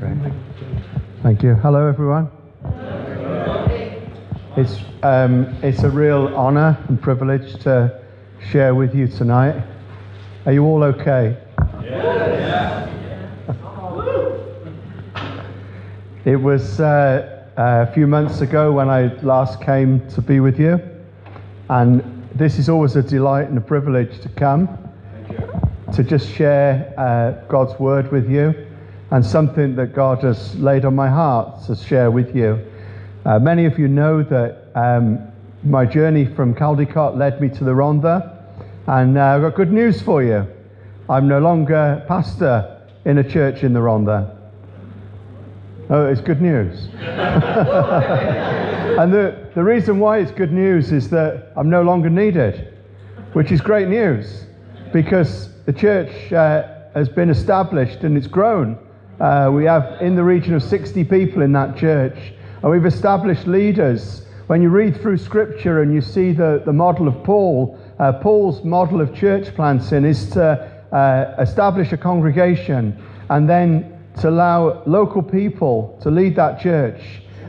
Great. Thank you. Hello, everyone. It's, um, it's a real honour and privilege to share with you tonight. Are you all okay? It was uh, a few months ago when I last came to be with you, and this is always a delight and a privilege to come to just share uh, God's word with you and something that God has laid on my heart to share with you. Uh, many of you know that um, my journey from Caldicot led me to the Rhondda, and uh, I've got good news for you. I'm no longer pastor in a church in the Rhondda. Oh, it's good news. and the, the reason why it's good news is that I'm no longer needed, which is great news because the church uh, has been established and it's grown. Uh, we have in the region of 60 people in that church, and we've established leaders. When you read through scripture and you see the, the model of Paul, uh, Paul's model of church planting is to uh, establish a congregation and then to allow local people to lead that church,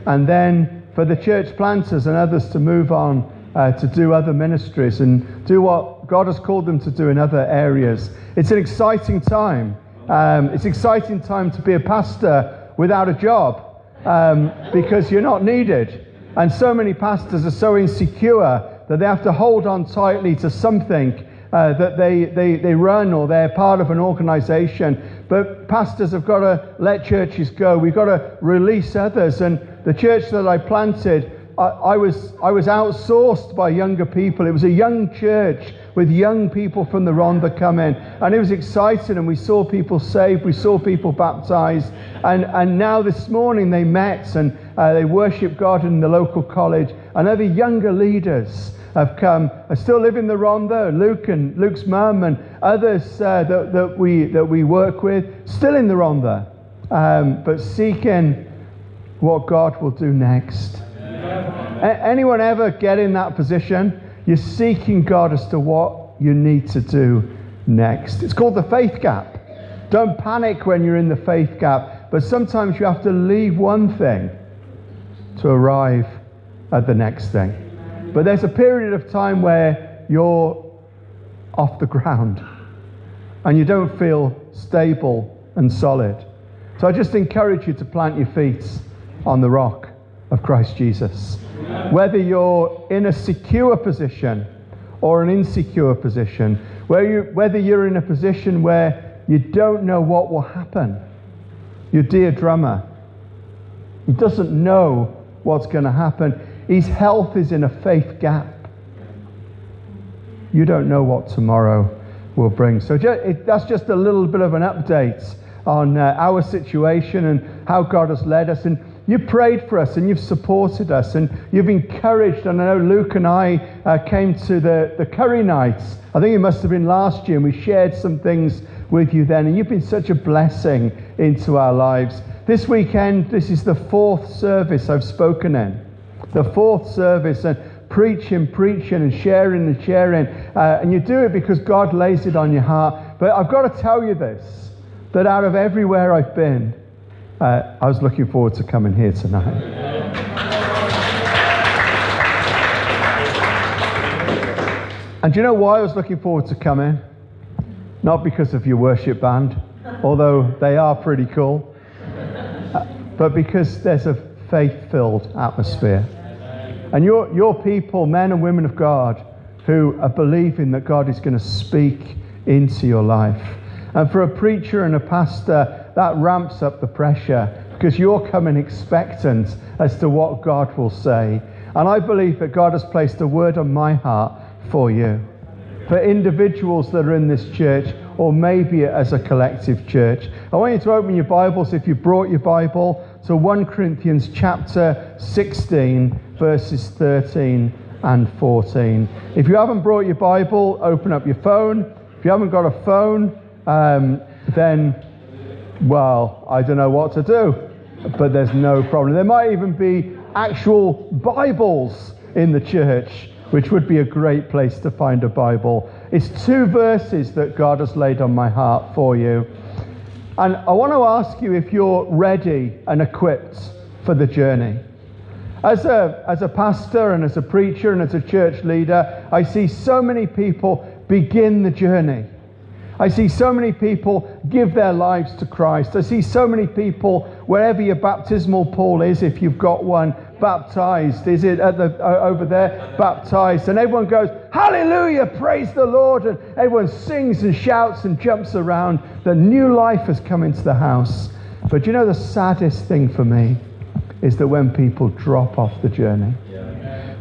and then for the church planters and others to move on uh, to do other ministries and do what God has called them to do in other areas. It's an exciting time. Um, it's exciting time to be a pastor without a job um, because you're not needed. And so many pastors are so insecure that they have to hold on tightly to something uh, that they, they, they run or they're part of an organization. But pastors have got to let churches go. We've got to release others. And the church that I planted, I, I, was, I was outsourced by younger people. It was a young church with young people from the Rhondda come in. And it was exciting, and we saw people saved, we saw people baptized. And, and now this morning they met and uh, they worship God in the local college. And other younger leaders have come, I still live in the Rhondda, Luke and Luke's mum and others uh, that, that, we, that we work with, still in the Rhondda, um, but seeking what God will do next. Anyone ever get in that position? You're seeking God as to what you need to do next. It's called the faith gap. Don't panic when you're in the faith gap, but sometimes you have to leave one thing to arrive at the next thing. But there's a period of time where you're off the ground and you don't feel stable and solid. So I just encourage you to plant your feet on the rock of Christ Jesus. Whether you're in a secure position or an insecure position, where you, whether you're in a position where you don't know what will happen, your dear drummer, he doesn't know what's going to happen. His health is in a faith gap. You don't know what tomorrow will bring. So it, that's just a little bit of an update on uh, our situation and how God has led us. And you prayed for us and you've supported us and you've encouraged. And I know Luke and I uh, came to the, the curry nights. I think it must have been last year, and we shared some things with you then. And you've been such a blessing into our lives. This weekend, this is the fourth service I've spoken in. The fourth service. And preaching, preaching, and sharing and sharing. Uh, and you do it because God lays it on your heart. But I've got to tell you this that out of everywhere I've been, uh, I was looking forward to coming here tonight. And do you know why I was looking forward to coming? Not because of your worship band, although they are pretty cool, uh, but because there's a faith filled atmosphere. And your, your people, men and women of God, who are believing that God is going to speak into your life. And for a preacher and a pastor, that ramps up the pressure because you're coming expectant as to what God will say. And I believe that God has placed a word on my heart for you. For individuals that are in this church, or maybe as a collective church. I want you to open your Bibles, if you brought your Bible, to 1 Corinthians chapter 16, verses 13 and 14. If you haven't brought your Bible, open up your phone. If you haven't got a phone, um, then, well, I don't know what to do. But there's no problem. There might even be actual Bibles in the church, which would be a great place to find a Bible. It's two verses that God has laid on my heart for you. And I want to ask you if you're ready and equipped for the journey. As a, as a pastor and as a preacher and as a church leader, I see so many people begin the journey. I see so many people give their lives to Christ. I see so many people, wherever your baptismal pool is, if you've got one, baptized. Is it at the, uh, over there? Baptized. And everyone goes, Hallelujah, praise the Lord. And everyone sings and shouts and jumps around. The new life has come into the house. But you know the saddest thing for me is that when people drop off the journey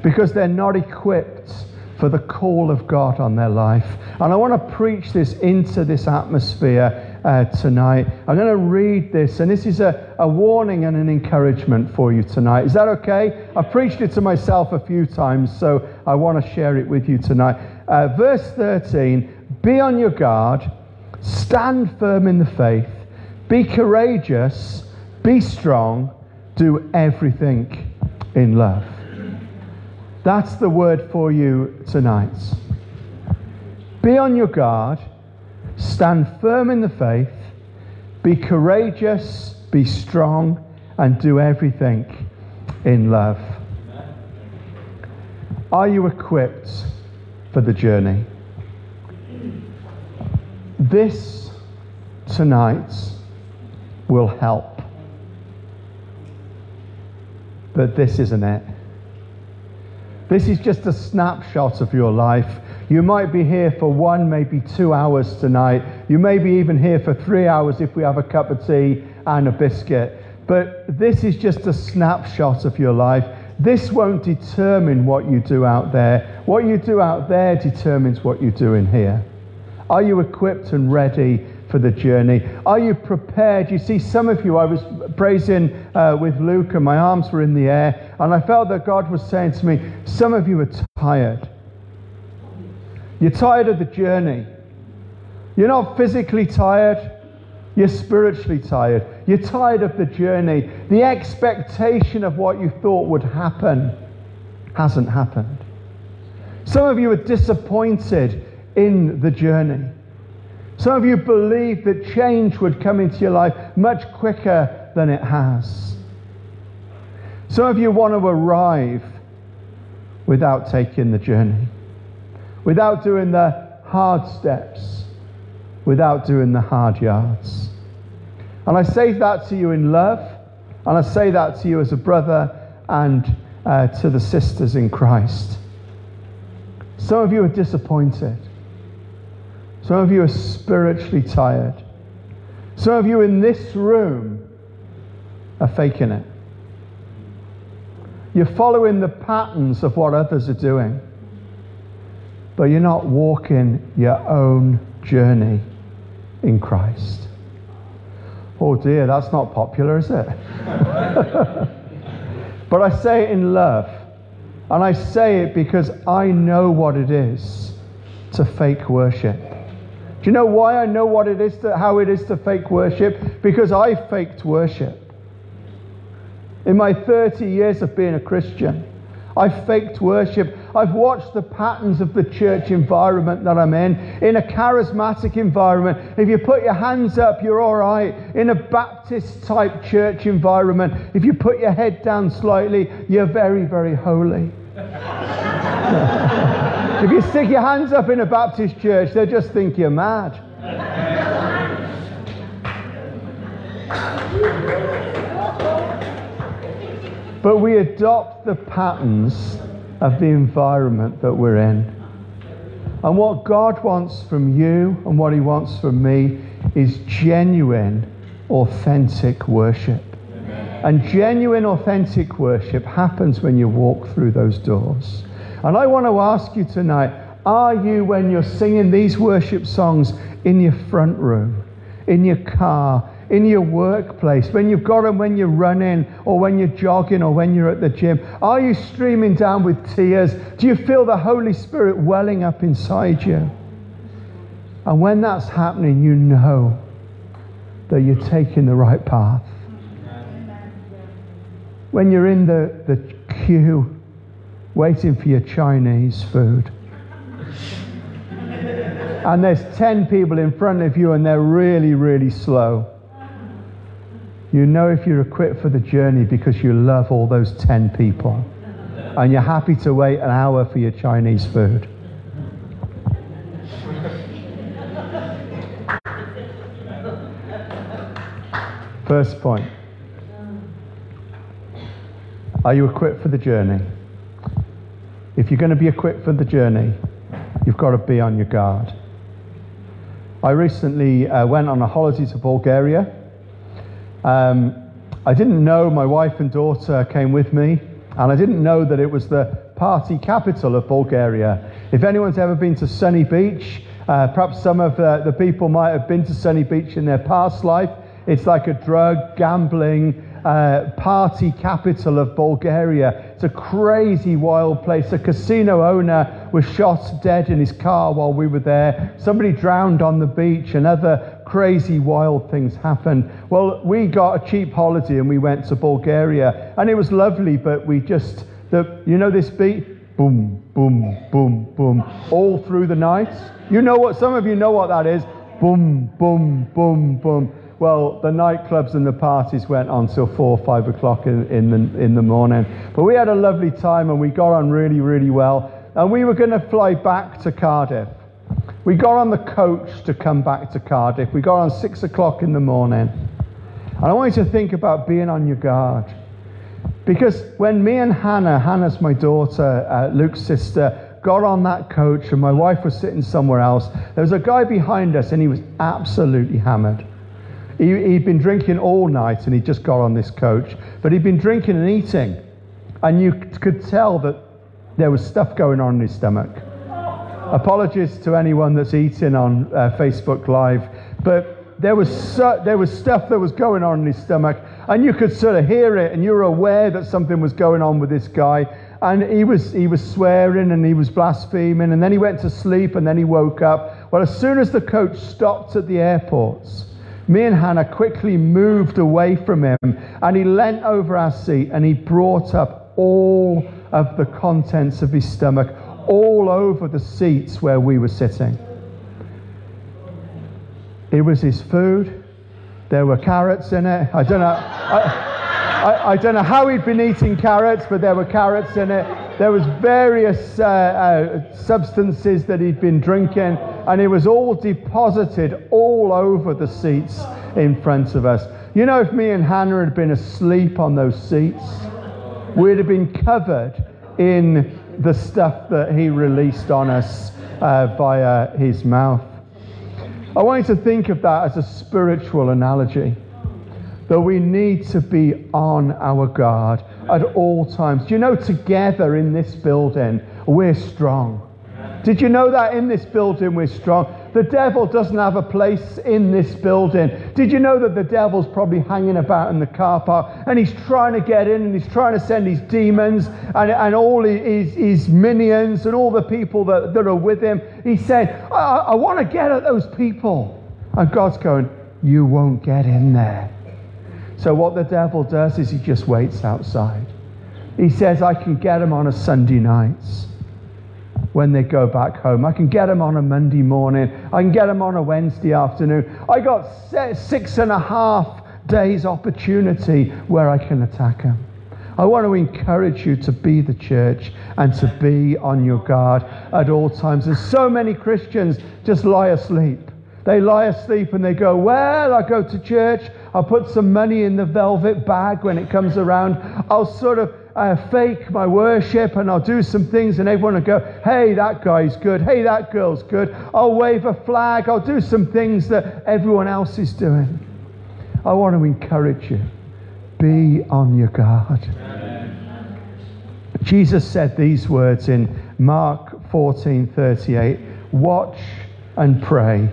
because they're not equipped for the call of God on their life. And I want to preach this into this atmosphere uh, tonight. I'm going to read this, and this is a, a warning and an encouragement for you tonight. Is that okay? I preached it to myself a few times, so I want to share it with you tonight. Uh, verse 13 Be on your guard, stand firm in the faith, be courageous, be strong, do everything in love. That's the word for you tonight. Be on your guard, stand firm in the faith, be courageous, be strong, and do everything in love. Are you equipped for the journey? This tonight will help. But this isn't it. This is just a snapshot of your life. You might be here for one, maybe two hours tonight. You may be even here for three hours if we have a cup of tea and a biscuit. But this is just a snapshot of your life. This won't determine what you do out there. What you do out there determines what you do in here. Are you equipped and ready for the journey? Are you prepared? You see, some of you, I was praising uh, with Luke and my arms were in the air, and I felt that God was saying to me, Some of you are tired. You're tired of the journey. You're not physically tired, you're spiritually tired. You're tired of the journey. The expectation of what you thought would happen hasn't happened. Some of you are disappointed in the journey. Some of you believe that change would come into your life much quicker than it has. Some of you want to arrive without taking the journey, without doing the hard steps, without doing the hard yards. And I say that to you in love, and I say that to you as a brother and uh, to the sisters in Christ. Some of you are disappointed. Some of you are spiritually tired. Some of you in this room are faking it. You're following the patterns of what others are doing, but you're not walking your own journey in Christ. Oh dear, that's not popular, is it? but I say it in love. And I say it because I know what it is to fake worship. Do you know why I know what it is to, how it is to fake worship? Because I faked worship. In my 30 years of being a Christian, I've faked worship. I've watched the patterns of the church environment that I'm in. In a charismatic environment, if you put your hands up, you're all right. In a Baptist type church environment, if you put your head down slightly, you're very, very holy. If you stick your hands up in a Baptist church, they'll just think you're mad. But we adopt the patterns of the environment that we're in. And what God wants from you and what He wants from me is genuine, authentic worship. Amen. And genuine, authentic worship happens when you walk through those doors. And I want to ask you tonight are you, when you're singing these worship songs in your front room, in your car, in your workplace, when you've got them when you're running, or when you're jogging, or when you're at the gym? Are you streaming down with tears? Do you feel the Holy Spirit welling up inside you? And when that's happening, you know that you're taking the right path. When you're in the, the queue waiting for your Chinese food. and there's 10 people in front of you and they're really, really slow. You know if you're equipped for the journey because you love all those 10 people and you're happy to wait an hour for your Chinese food. First point. Are you equipped for the journey? If you're going to be equipped for the journey, you've got to be on your guard. I recently uh, went on a holiday to Bulgaria. Um, I didn't know my wife and daughter came with me, and I didn't know that it was the party capital of Bulgaria. If anyone's ever been to Sunny Beach, uh, perhaps some of uh, the people might have been to Sunny Beach in their past life. It's like a drug, gambling, uh, party capital of Bulgaria. It's a crazy, wild place. A casino owner was shot dead in his car while we were there. Somebody drowned on the beach, and other crazy, wild things happened. Well, we got a cheap holiday and we went to Bulgaria, and it was lovely, but we just, the, you know, this beat? Boom, boom, boom, boom, all through the night. You know what? Some of you know what that is. Boom, boom, boom, boom. Well, the nightclubs and the parties went on till four, or five o'clock in, in, the, in the morning. But we had a lovely time and we got on really, really well. And we were going to fly back to Cardiff. We got on the coach to come back to Cardiff. We got on six o'clock in the morning. And I want you to think about being on your guard. Because when me and Hannah, Hannah's my daughter, uh, Luke's sister, got on that coach and my wife was sitting somewhere else, there was a guy behind us and he was absolutely hammered. He, he'd been drinking all night and he just got on this coach, but he'd been drinking and eating. And you could tell that there was stuff going on in his stomach. Apologies to anyone that's eating on uh, Facebook Live, but there was, su- there was stuff that was going on in his stomach, and you could sort of hear it, and you were aware that something was going on with this guy. And he was, he was swearing and he was blaspheming, and then he went to sleep, and then he woke up. Well, as soon as the coach stopped at the airports, me and Hannah quickly moved away from him and he leant over our seat and he brought up all of the contents of his stomach all over the seats where we were sitting. It was his food. There were carrots in it. I don't know. I, I, I don't know how he'd been eating carrots, but there were carrots in it. There was various uh, uh, substances that he'd been drinking, and it was all deposited all over the seats in front of us. You know, if me and Hannah had been asleep on those seats, we'd have been covered in the stuff that he released on us uh, via his mouth. I want you to think of that as a spiritual analogy that we need to be on our guard at all times. Do you know, together in this building, we're strong. Did you know that in this building we're strong? The devil doesn't have a place in this building. Did you know that the devil's probably hanging about in the car park and he's trying to get in and he's trying to send his demons and, and all his, his minions and all the people that, that are with him? He said, I, I want to get at those people. And God's going, You won't get in there. So, what the devil does is he just waits outside. He says, I can get them on a Sunday night when they go back home. I can get them on a Monday morning. I can get them on a Wednesday afternoon. I got six and a half days opportunity where I can attack them. I want to encourage you to be the church and to be on your guard at all times. And so many Christians just lie asleep. They lie asleep and they go, Well, I go to church. I'll put some money in the velvet bag when it comes around. I'll sort of uh, fake my worship and I'll do some things and everyone will go, hey, that guy's good. Hey, that girl's good. I'll wave a flag. I'll do some things that everyone else is doing. I want to encourage you be on your guard. Jesus said these words in Mark 14 38 Watch and pray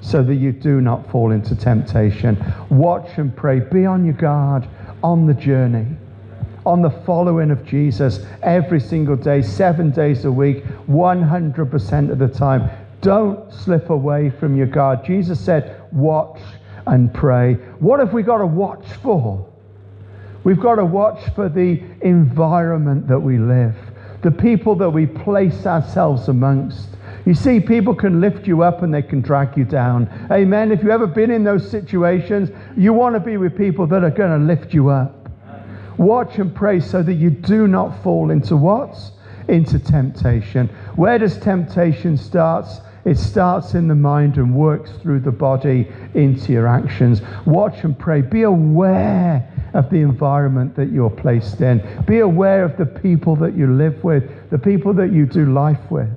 so that you do not fall into temptation. Watch and pray. Be on your guard on the journey, on the following of Jesus every single day, seven days a week, 100% of the time. Don't slip away from your guard. Jesus said, Watch and pray. What have we got to watch for? We've got to watch for the environment that we live, the people that we place ourselves amongst. You see, people can lift you up and they can drag you down. Amen. If you've ever been in those situations, you want to be with people that are going to lift you up. Watch and pray so that you do not fall into what? Into temptation. Where does temptation start? It starts in the mind and works through the body into your actions. Watch and pray. Be aware of the environment that you're placed in. Be aware of the people that you live with, the people that you do life with.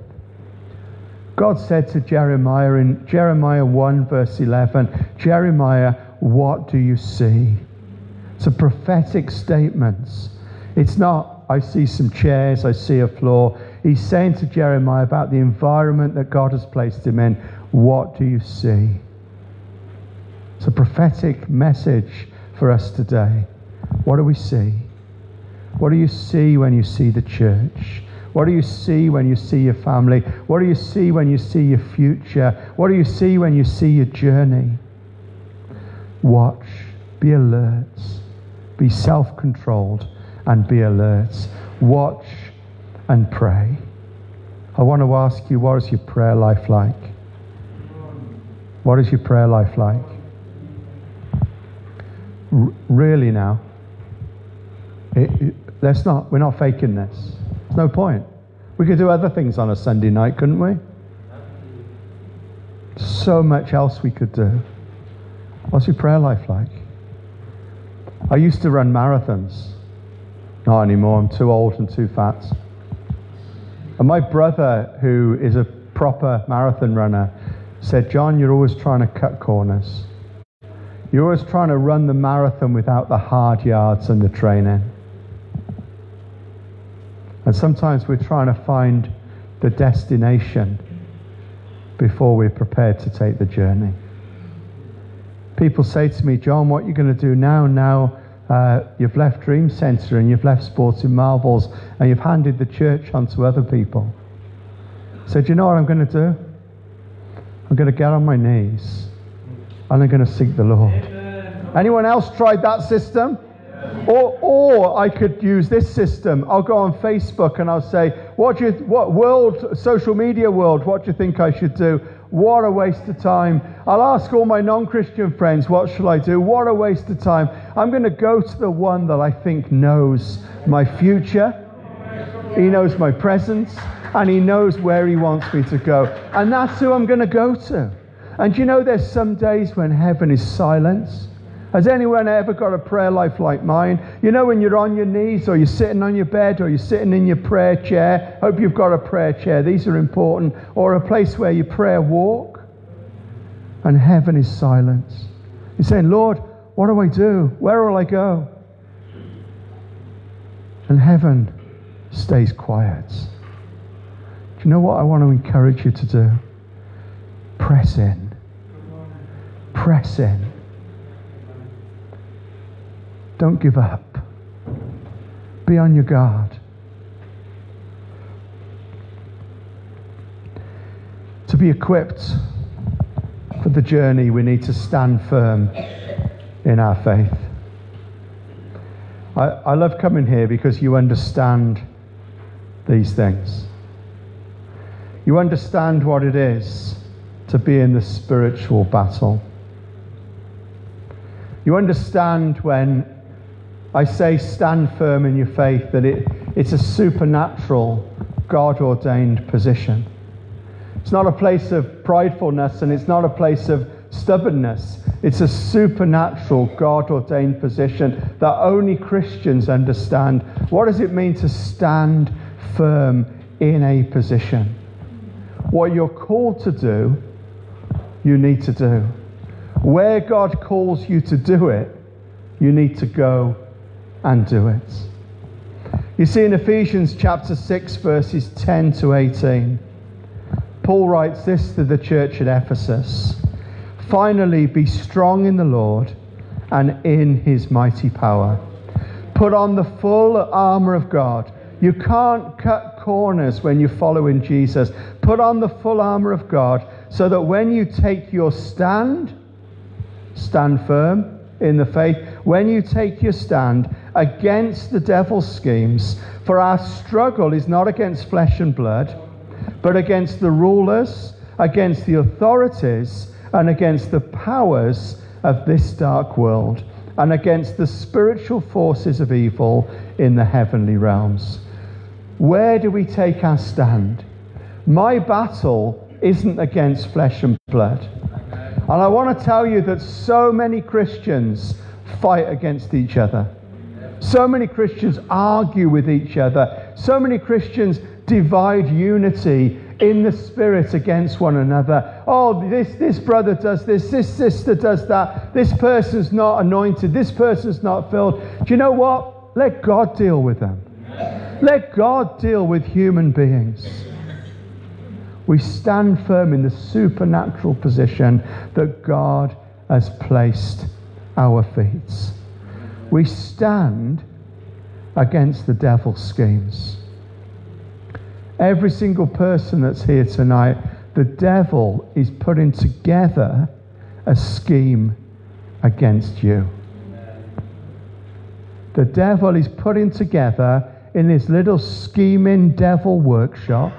God said to Jeremiah in Jeremiah 1, verse 11, Jeremiah, what do you see? It's a prophetic statement. It's not, I see some chairs, I see a floor. He's saying to Jeremiah about the environment that God has placed him in. What do you see? It's a prophetic message for us today. What do we see? What do you see when you see the church? What do you see when you see your family? What do you see when you see your future? What do you see when you see your journey? Watch, be alert, be self controlled, and be alert. Watch and pray. I want to ask you, what is your prayer life like? What is your prayer life like? R- really now? It, it, let's not, we're not faking this. There's no point. We could do other things on a Sunday night, couldn't we? So much else we could do. What's your prayer life like? I used to run marathons. Not anymore. I'm too old and too fat. And my brother, who is a proper marathon runner, said, John, you're always trying to cut corners. You're always trying to run the marathon without the hard yards and the training. And sometimes we're trying to find the destination before we're prepared to take the journey. People say to me, John, what are you going to do now? Now uh, you've left Dream Centre and you've left Sporting Marvels and you've handed the church on to other people. So, do you know what I'm going to do? I'm going to get on my knees and I'm going to seek the Lord. Anyone else tried that system? Or, or I could use this system. I'll go on Facebook and I'll say, what, do you, what world, social media world, what do you think I should do? What a waste of time. I'll ask all my non Christian friends, what shall I do? What a waste of time. I'm going to go to the one that I think knows my future, he knows my presence, and he knows where he wants me to go. And that's who I'm going to go to. And you know, there's some days when heaven is silence. Has anyone ever got a prayer life like mine? You know, when you're on your knees or you're sitting on your bed or you're sitting in your prayer chair, hope you've got a prayer chair, these are important, or a place where you prayer walk, and heaven is silence. You're saying, Lord, what do I do? Where will I go? And heaven stays quiet. Do you know what I want to encourage you to do? Press in. Press in. Don't give up. Be on your guard. To be equipped for the journey, we need to stand firm in our faith. I, I love coming here because you understand these things. You understand what it is to be in the spiritual battle. You understand when I say stand firm in your faith that it, it's a supernatural, God ordained position. It's not a place of pridefulness and it's not a place of stubbornness. It's a supernatural, God ordained position that only Christians understand. What does it mean to stand firm in a position? What you're called to do, you need to do. Where God calls you to do it, you need to go and do it. You see in Ephesians chapter 6, verses 10 to 18, Paul writes this to the church at Ephesus Finally, be strong in the Lord and in his mighty power. Put on the full armor of God. You can't cut corners when you're following Jesus. Put on the full armor of God so that when you take your stand, stand firm in the faith, when you take your stand against the devil's schemes, for our struggle is not against flesh and blood, but against the rulers, against the authorities, and against the powers of this dark world, and against the spiritual forces of evil in the heavenly realms. Where do we take our stand? My battle isn't against flesh and blood. And I want to tell you that so many Christians fight against each other. So many Christians argue with each other. So many Christians divide unity in the spirit against one another. Oh, this, this brother does this, this sister does that, this person's not anointed, this person's not filled. Do you know what? Let God deal with them. Let God deal with human beings. We stand firm in the supernatural position that God has placed our feet. We stand against the devil's schemes. Every single person that's here tonight, the devil is putting together a scheme against you. The devil is putting together in his little scheming devil workshop,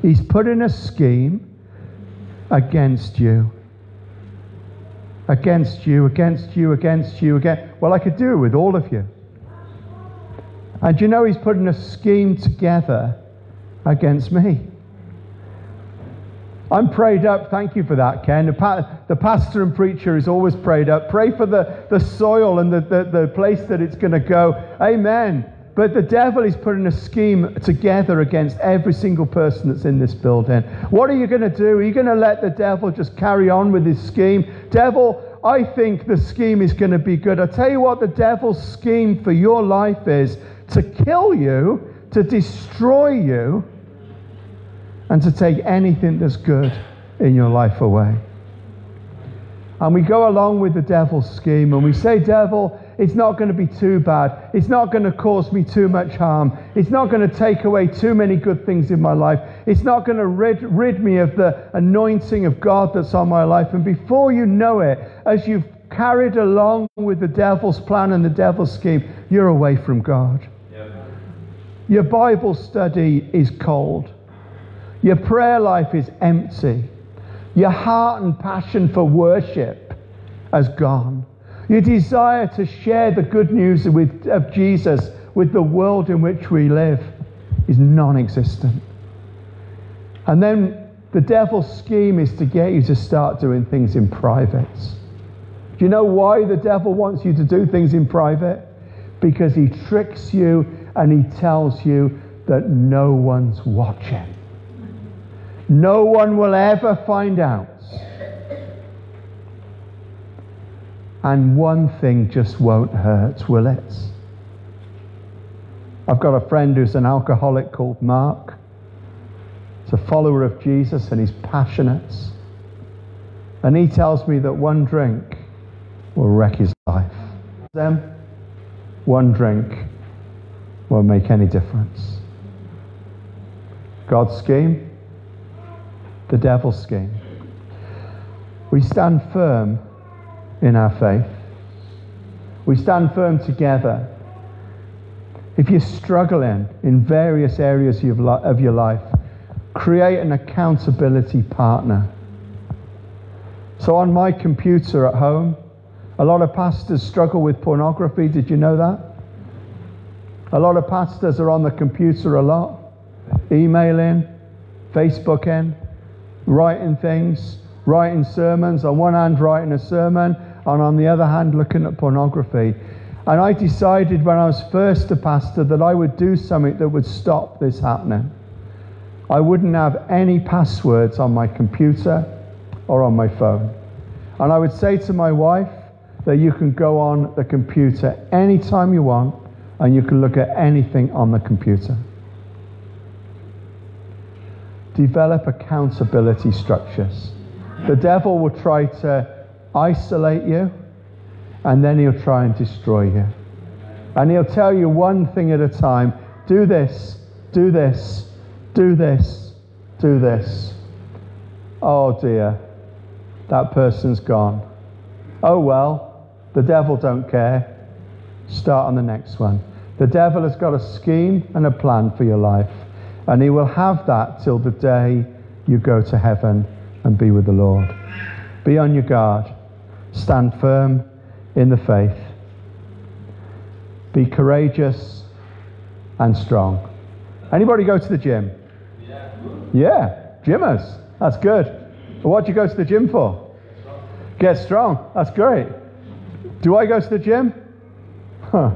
he's putting a scheme against you. Against you, against you, against you, again. Well, I could do it with all of you. And you know, he's putting a scheme together against me. I'm prayed up. Thank you for that, Ken. The, pa- the, pastor and preacher is always prayed up. Pray for the, the soil and the, the, the place that it's going to go. Amen. But the devil is putting a scheme together against every single person that's in this building. What are you going to do? Are you going to let the devil just carry on with his scheme? Devil, I think the scheme is going to be good. I tell you what, the devil's scheme for your life is to kill you, to destroy you, and to take anything that's good in your life away. And we go along with the devil's scheme and we say, Devil, it's not going to be too bad. It's not going to cause me too much harm. It's not going to take away too many good things in my life. It's not going to rid, rid me of the anointing of God that's on my life. And before you know it, as you've carried along with the devil's plan and the devil's scheme, you're away from God. Your Bible study is cold. Your prayer life is empty. Your heart and passion for worship has gone. Your desire to share the good news with, of Jesus with the world in which we live is non existent. And then the devil's scheme is to get you to start doing things in private. Do you know why the devil wants you to do things in private? Because he tricks you and he tells you that no one's watching. No one will ever find out. And one thing just won't hurt, will it? I've got a friend who's an alcoholic called Mark. He's a follower of Jesus and he's passionate. And he tells me that one drink will wreck his life. Them, one drink won't make any difference. God's scheme the devil's scheme. We stand firm in our faith. We stand firm together. If you're struggling in various areas of your life, create an accountability partner. So, on my computer at home, a lot of pastors struggle with pornography. Did you know that? A lot of pastors are on the computer a lot, emailing, Facebooking writing things, writing sermons, on one hand, writing a sermon, and on the other hand, looking at pornography. And I decided when I was first a pastor that I would do something that would stop this happening. I wouldn't have any passwords on my computer or on my phone. And I would say to my wife that you can go on the computer anytime you want and you can look at anything on the computer. Develop accountability structures. The devil will try to isolate you, and then he'll try and destroy you. And he'll tell you one thing at a time do this, do this, do this, do this. Oh dear, that person's gone. Oh well, the devil don't care. Start on the next one. The devil has got a scheme and a plan for your life. And He will have that till the day you go to heaven and be with the Lord. Be on your guard. Stand firm in the faith. Be courageous and strong. Anybody go to the gym? Yeah. Yeah, gymmers. That's good. what do you go to the gym for? Get strong. That's great. Do I go to the gym? Huh.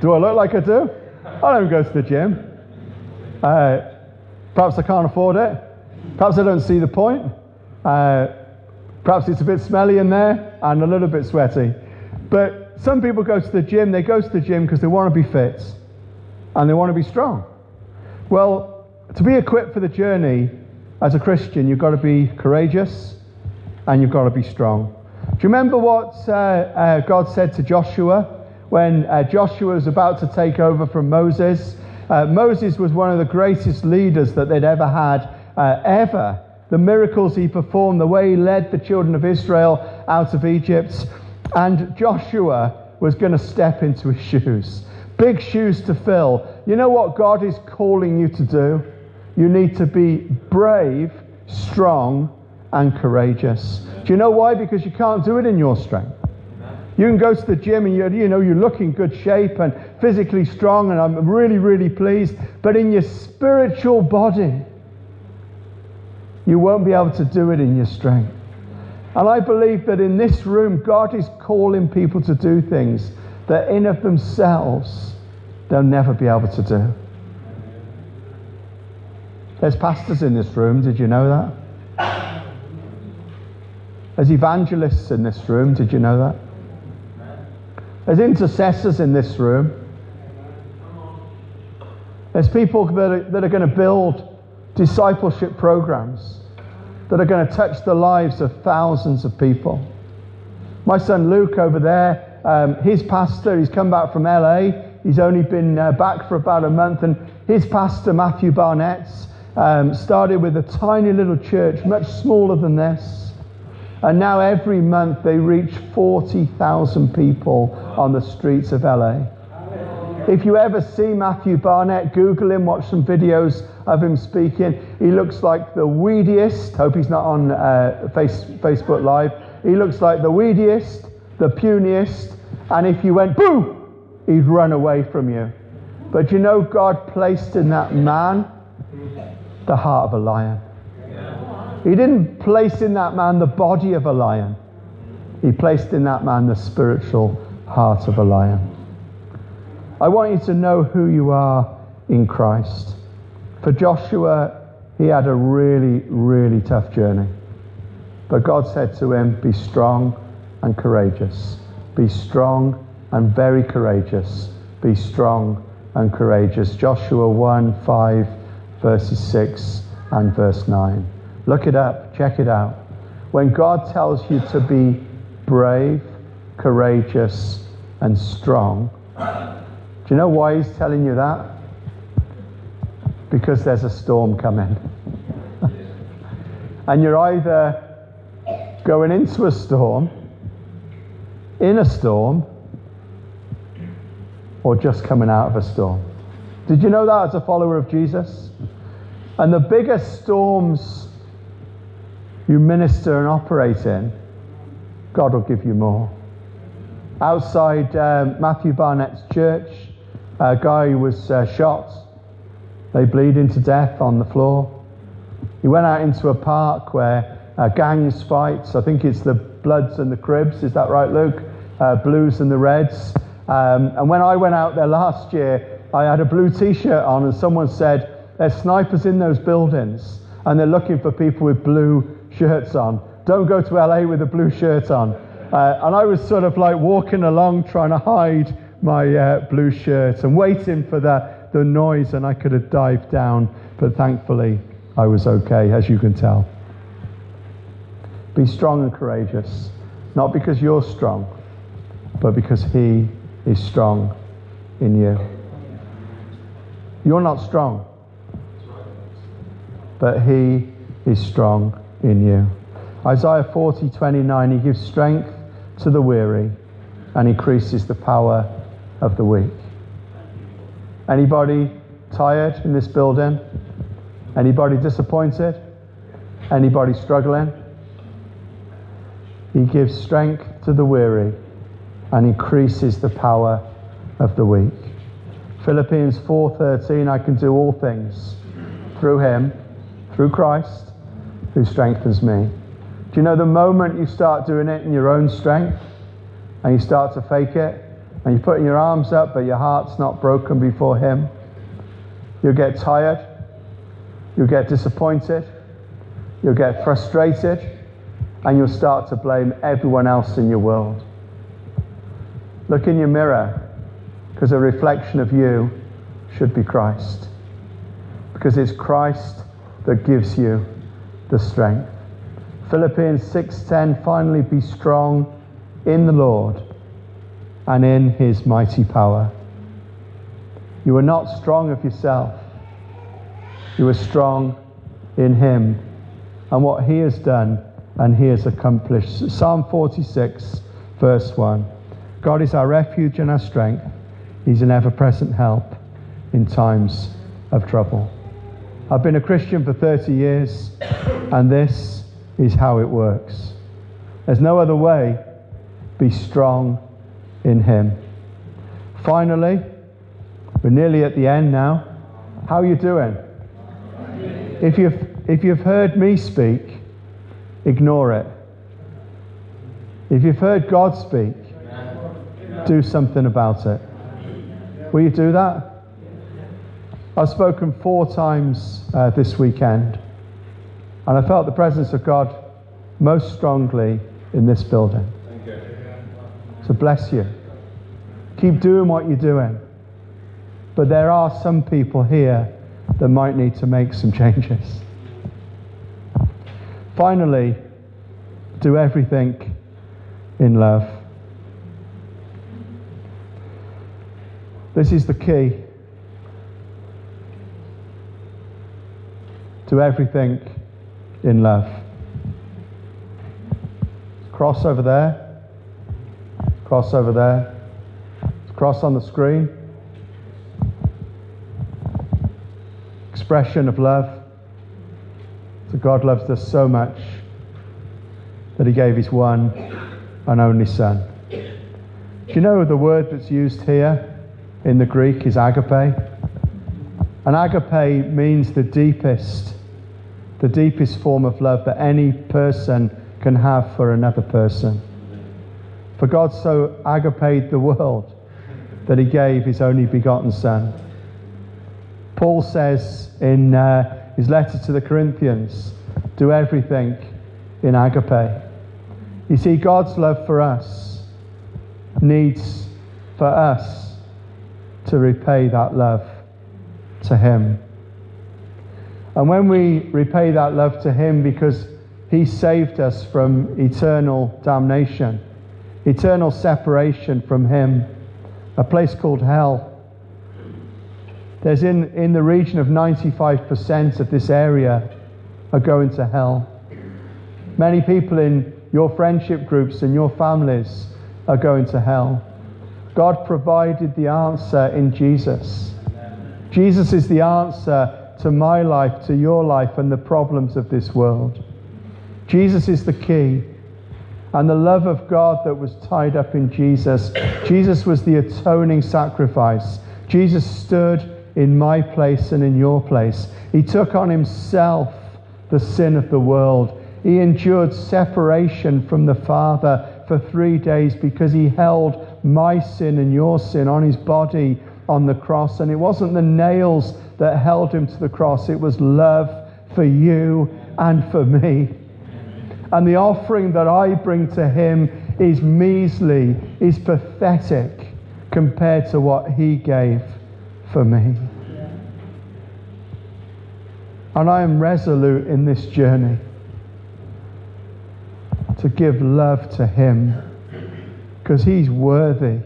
Do I look like I do? I don't go to the gym. Uh, perhaps I can't afford it. Perhaps I don't see the point. Uh, perhaps it's a bit smelly in there and a little bit sweaty. But some people go to the gym, they go to the gym because they want to be fit and they want to be strong. Well, to be equipped for the journey as a Christian, you've got to be courageous and you've got to be strong. Do you remember what uh, uh, God said to Joshua when uh, Joshua was about to take over from Moses? Uh, Moses was one of the greatest leaders that they'd ever had, uh, ever. The miracles he performed, the way he led the children of Israel out of Egypt. And Joshua was going to step into his shoes. Big shoes to fill. You know what God is calling you to do? You need to be brave, strong, and courageous. Do you know why? Because you can't do it in your strength. You can go to the gym and you you know you look in good shape and physically strong, and I'm really really pleased. But in your spiritual body, you won't be able to do it in your strength. And I believe that in this room, God is calling people to do things that in of themselves they'll never be able to do. There's pastors in this room, did you know that? There's evangelists in this room, did you know that? There's intercessors in this room. There's people that are, that are going to build discipleship programs that are going to touch the lives of thousands of people. My son Luke over there, um, his pastor, he's come back from LA. He's only been uh, back for about a month, and his pastor, Matthew Barnett, um, started with a tiny little church, much smaller than this. And now every month they reach 40,000 people on the streets of LA. If you ever see Matthew Barnett, Google him, watch some videos of him speaking. He looks like the weediest. Hope he's not on uh, face, Facebook Live. He looks like the weediest, the puniest, and if you went boo, he'd run away from you. But you know, God placed in that man the heart of a lion. He didn't place in that man the body of a lion. He placed in that man the spiritual heart of a lion. I want you to know who you are in Christ. For Joshua, he had a really, really tough journey. But God said to him, Be strong and courageous. Be strong and very courageous. Be strong and courageous. Joshua 1 5, verses 6 and verse 9. Look it up, check it out. When God tells you to be brave, courageous, and strong, do you know why He's telling you that? because there's a storm coming. and you're either going into a storm, in a storm, or just coming out of a storm. Did you know that as a follower of Jesus? And the bigger storms you minister and operate in, God will give you more. Outside um, Matthew Barnett's church, a guy was uh, shot they bleeding to death on the floor. He went out into a park where uh, gangs fight. I think it's the Bloods and the Crips. Is that right, Luke? Uh, blues and the Reds. Um, and when I went out there last year, I had a blue T-shirt on, and someone said, "There's snipers in those buildings, and they're looking for people with blue shirts on. Don't go to LA with a blue shirt on." Uh, and I was sort of like walking along, trying to hide my uh, blue shirt and waiting for the the noise and I could have dived down, but thankfully I was okay, as you can tell. Be strong and courageous, not because you're strong, but because He is strong in you. You're not strong, but He is strong in you. Isaiah 40 29, He gives strength to the weary and increases the power of the weak. Anybody tired in this building? Anybody disappointed? Anybody struggling? He gives strength to the weary and increases the power of the weak. Philippians 4:13 I can do all things through him through Christ who strengthens me. Do you know the moment you start doing it in your own strength and you start to fake it and you're putting your arms up but your heart's not broken before him, you'll get tired, you'll get disappointed, you'll get frustrated, and you'll start to blame everyone else in your world. Look in your mirror because a reflection of you should be Christ. Because it's Christ that gives you the strength. Philippians 6:10 finally be strong in the Lord and in his mighty power. You are not strong of yourself. You are strong in him and what he has done and he has accomplished. Psalm 46 verse 1. God is our refuge and our strength. He's an ever present help in times of trouble. I've been a Christian for 30 years, and this is how it works. There's no other way. Be strong in Him. Finally, we're nearly at the end now. How are you doing? If you've, if you've heard me speak, ignore it. If you've heard God speak, do something about it. Will you do that? I've spoken four times uh, this weekend, and I felt the presence of God most strongly in this building. So bless you. Keep doing what you're doing. But there are some people here that might need to make some changes. Finally, do everything in love. This is the key to everything in love. Cross over there, cross over there, cross on the screen. Expression of love. So God loves us so much that He gave His one and only Son. Do you know the word that's used here? in the Greek is agape. And agape means the deepest, the deepest form of love that any person can have for another person. For God so agape the world that he gave his only begotten Son. Paul says in uh, his letter to the Corinthians, do everything in agape. You see, God's love for us needs for us to repay that love to Him. And when we repay that love to Him because He saved us from eternal damnation, eternal separation from Him, a place called hell. There's in, in the region of 95% of this area are going to hell. Many people in your friendship groups and your families are going to hell. God provided the answer in Jesus. Jesus is the answer to my life, to your life, and the problems of this world. Jesus is the key. And the love of God that was tied up in Jesus. Jesus was the atoning sacrifice. Jesus stood in my place and in your place. He took on himself the sin of the world. He endured separation from the Father for three days because he held my sin and your sin on his body on the cross. And it wasn't the nails that held him to the cross, it was love for you and for me. And the offering that I bring to him is measly, is pathetic compared to what he gave for me. And I am resolute in this journey to give love to him because He's worthy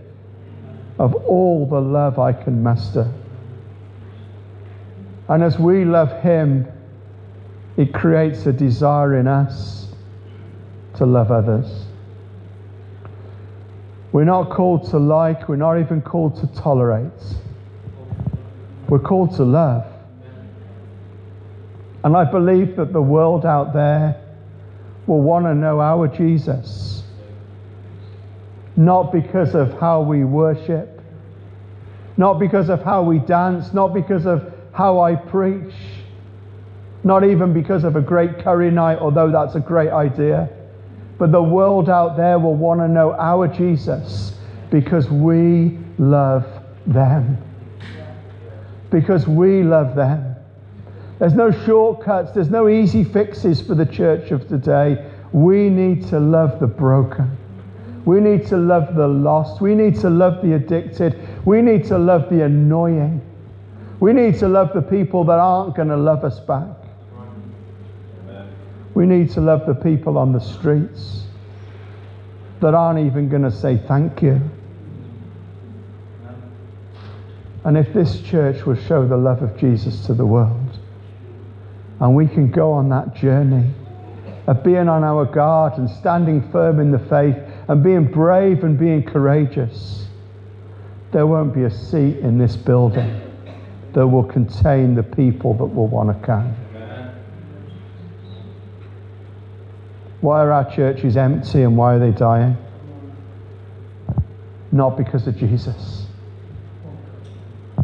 of all the love I can muster. And as we love Him, it creates a desire in us to love others. We're not called to like, we're not even called to tolerate. We're called to love. And I believe that the world out there will want to know our Jesus. Not because of how we worship, not because of how we dance, not because of how I preach, not even because of a great curry night, although that's a great idea. But the world out there will want to know our Jesus because we love them. Because we love them. There's no shortcuts, there's no easy fixes for the church of today. We need to love the broken. We need to love the lost. We need to love the addicted. We need to love the annoying. We need to love the people that aren't going to love us back. We need to love the people on the streets that aren't even going to say thank you. And if this church will show the love of Jesus to the world, and we can go on that journey of being on our guard and standing firm in the faith and being brave and being courageous, there won't be a seat in this building that will contain the people that will want to come. Why are our churches empty and why are they dying? Not because of Jesus,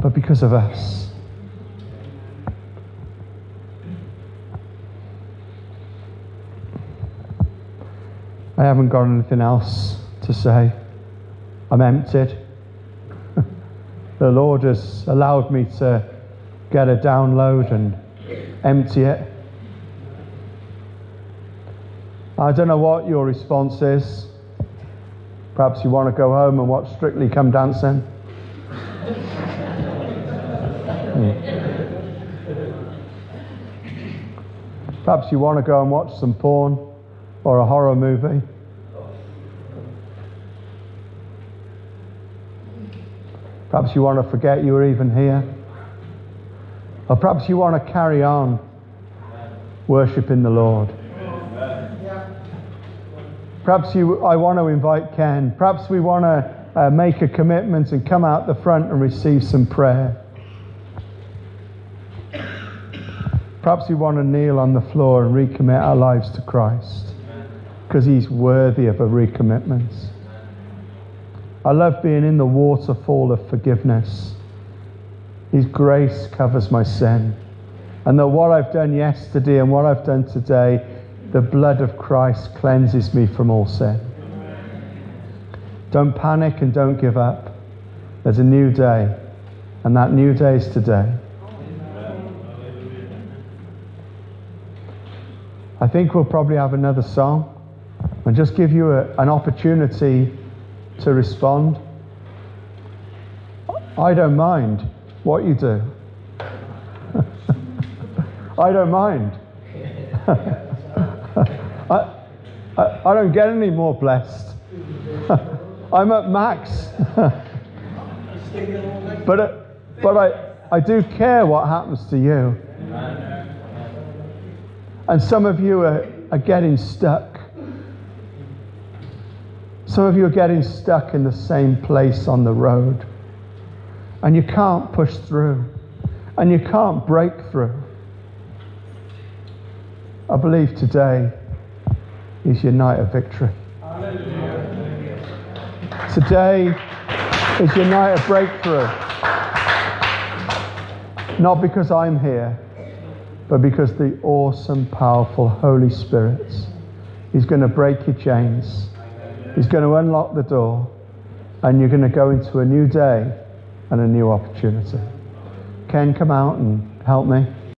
but because of us. I haven't got anything else to say. I'm emptied. the Lord has allowed me to get a download and empty it. I don't know what your response is. Perhaps you want to go home and watch Strictly Come Dancing. Perhaps you want to go and watch some porn or a horror movie. Perhaps you want to forget you were even here. Or perhaps you want to carry on worshiping the Lord. Perhaps you, I want to invite Ken. Perhaps we want to uh, make a commitment and come out the front and receive some prayer. Perhaps we want to kneel on the floor and recommit our lives to Christ because he's worthy of a recommitment. I love being in the waterfall of forgiveness. His grace covers my sin. And that what I've done yesterday and what I've done today the blood of Christ cleanses me from all sin. Don't panic and don't give up. There's a new day, and that new day is today. I think we'll probably have another song and just give you a, an opportunity to respond. I don't mind what you do. I don't mind. I, don't get any more blessed. I'm at max. but uh, but I, I do care what happens to you. And some of you are, are getting stuck. Some of you are getting stuck in the same place on the road. And you can't push through. And you can't break through. I believe today is your night of victory. Today is your night of breakthrough. Not because I'm here, but because the awesome, powerful Holy Spirit is going to break your chains. He's going to unlock the door, and you're going to go into a new day and a new opportunity. Ken, come out and help me.